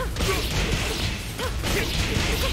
Go! Go! Go!